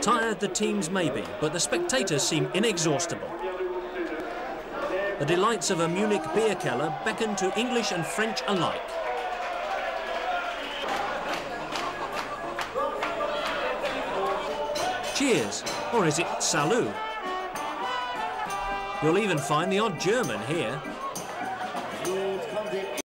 Tired the teams may be, but the spectators seem inexhaustible. The delights of a Munich beer keller beckon to English and French alike. Cheers, or is it salut? You'll even find the odd German here.